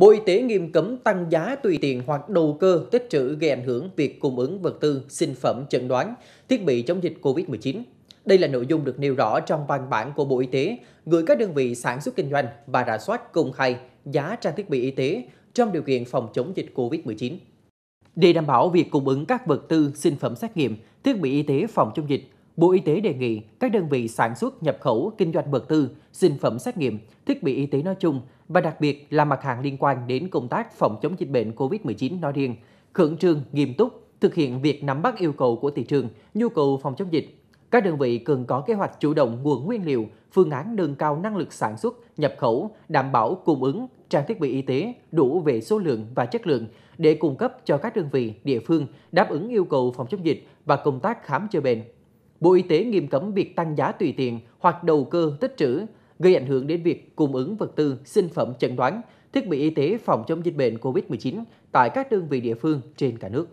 Bộ Y tế nghiêm cấm tăng giá tùy tiện hoặc đầu cơ tích trữ gây ảnh hưởng việc cung ứng vật tư, sinh phẩm chẩn đoán, thiết bị chống dịch COVID-19. Đây là nội dung được nêu rõ trong văn bản của Bộ Y tế gửi các đơn vị sản xuất kinh doanh và rà soát công khai giá trang thiết bị y tế trong điều kiện phòng chống dịch COVID-19. Để đảm bảo việc cung ứng các vật tư, sinh phẩm xét nghiệm, thiết bị y tế phòng chống dịch, Bộ Y tế đề nghị các đơn vị sản xuất nhập khẩu kinh doanh vật tư, sinh phẩm xét nghiệm, thiết bị y tế nói chung và đặc biệt là mặt hàng liên quan đến công tác phòng chống dịch bệnh COVID-19 nói riêng, khẩn trương, nghiêm túc thực hiện việc nắm bắt yêu cầu của thị trường, nhu cầu phòng chống dịch. Các đơn vị cần có kế hoạch chủ động nguồn nguyên liệu, phương án nâng cao năng lực sản xuất, nhập khẩu, đảm bảo cung ứng trang thiết bị y tế đủ về số lượng và chất lượng để cung cấp cho các đơn vị, địa phương đáp ứng yêu cầu phòng chống dịch và công tác khám chữa bệnh. Bộ Y tế nghiêm cấm việc tăng giá tùy tiện hoặc đầu cơ tích trữ, gây ảnh hưởng đến việc cung ứng vật tư, sinh phẩm chẩn đoán, thiết bị y tế phòng chống dịch bệnh COVID-19 tại các đơn vị địa phương trên cả nước.